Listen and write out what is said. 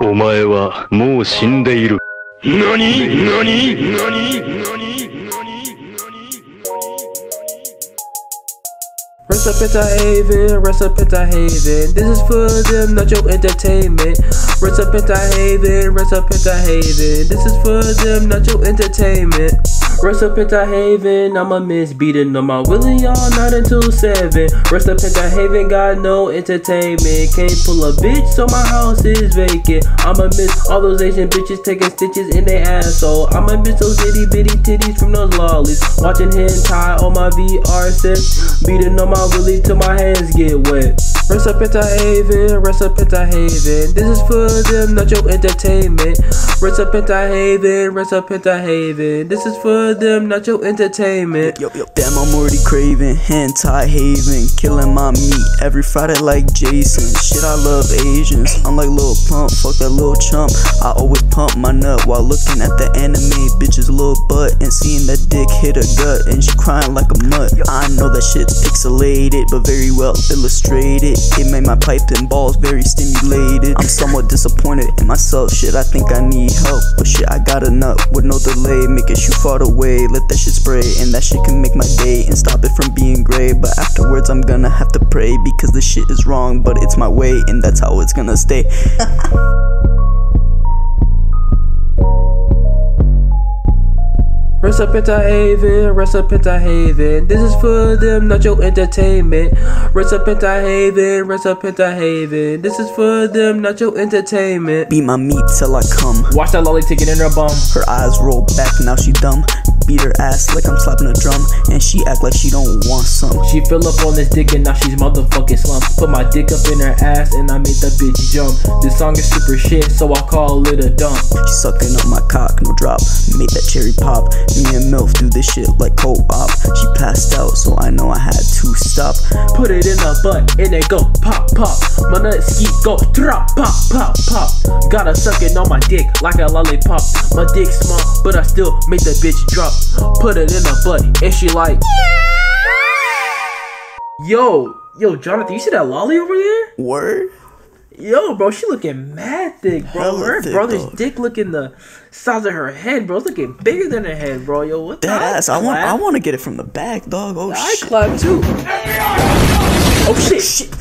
お前はもう死んでいる。何何何何何 Rest up at the haven, rest up at the haven. This is for them, not your entertainment. Rest up at the haven, rest up at the haven. This is for them, not your entertainment. Rest up at the haven, I'ma miss beating on my willie all night until 7. Rest up at the haven, got no entertainment. Can't pull a bitch, so my house is vacant. I'ma miss all those Asian bitches taking stitches in their asshole. I'ma miss those itty bitty titties from those lollies. Watching hentai on my VR set. Beating on my willie till my hands get wet. Rest up the haven, rest up the haven. This is for them, not your entertainment. Rest up the haven, rest up the haven. This is for them, not your entertainment. Yo, yo, damn, I'm already craving hentai haven, killing my meat every Friday like Jason. Shit, I love Asians. I'm like Lil Pump, fuck that little chump. I always pump my nut while looking at the anime bitch's little butt and seeing that dick hit her gut and she crying like a mutt. I know that shit's pixelated, but very well illustrated. It made my pipe and balls very stimulated. I'm somewhat disappointed in myself. Shit, I think I need help, but shit, I got a nut with no delay. Make it shoot far away, let that shit spray, and that shit can make my day and stop it from being gray. But afterwards, I'm gonna have to pray because the shit is wrong, but it's my way, and that's how it's gonna stay. Rest up at the haven, rest up at the haven. This is for them, not your entertainment. Rest up at the haven, rest up at the haven. This is for them, not your entertainment. Be my meat till I come. Watch that lolly taking in her bum. Her eyes roll back, now she dumb. Beat her ass like I'm slapping a drum, and she act like she don't want some. She fill up on this dick and now she's motherfucking slump. Put my dick up in her ass and I made the bitch jump. This song is super shit, so I call it a dump. She sucking up my cock, no drop. Made that cherry pop. Me and MILF do this shit like co-op. She out, so I know I had to stop. Put it in the butt and it go pop pop. My nuts keep go drop pop pop pop. Gotta suck it on my dick like a lollipop. My dick small, but I still make the bitch drop. Put it in the butt and she like. Yo, yo, Jonathan, you see that lolly over there? Word? Yo, bro, she looking mad thick, bro. Hella her thick, brother's dick looking the size of her head, bro. It's looking bigger than her head, bro. Yo, what the That ass. I want. I want to get it from the back, dog. Oh I shit. clap too. Oh shit. Shit.